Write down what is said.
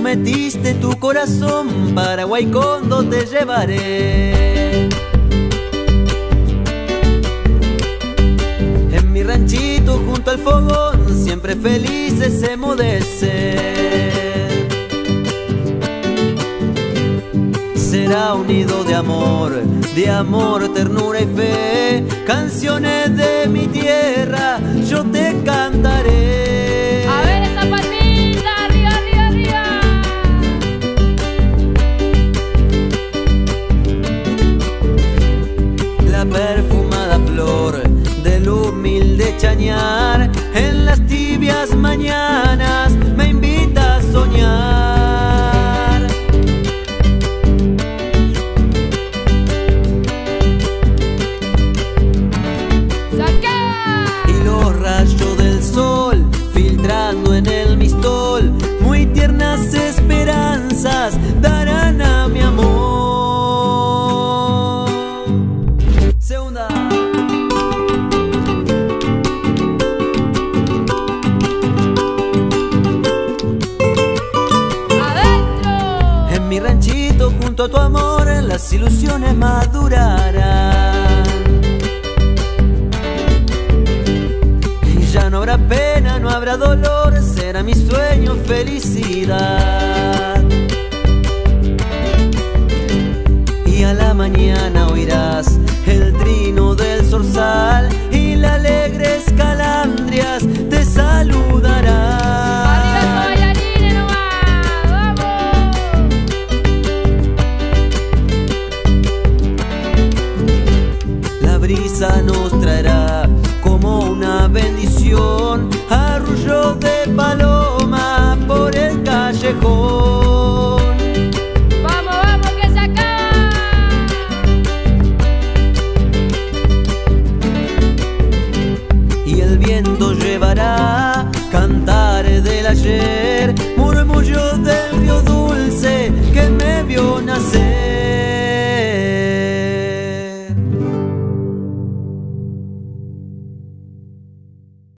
mentiste tu corazón, para Guaycondo te llevaré. En mi ranchito junto al fogón, siempre felices se Será un nido de amor, de amor, ternura y fe, canciones de mi tierra, yo te cantaré. En las tibias mañanas me invita a soñar. Y los rayos del sol filtrando en el junto a tu amor las ilusiones madurarán. Y ya no habrá pena, no habrá dolor, será mi sueño felicidad. Y a la mañana nos traerá como una bendición, arrullo de paloma por el callejón. Vamos, vamos, que se acaba. Y el viento llevará cantares del ayer, murmullo del río dulce que me vio nacer.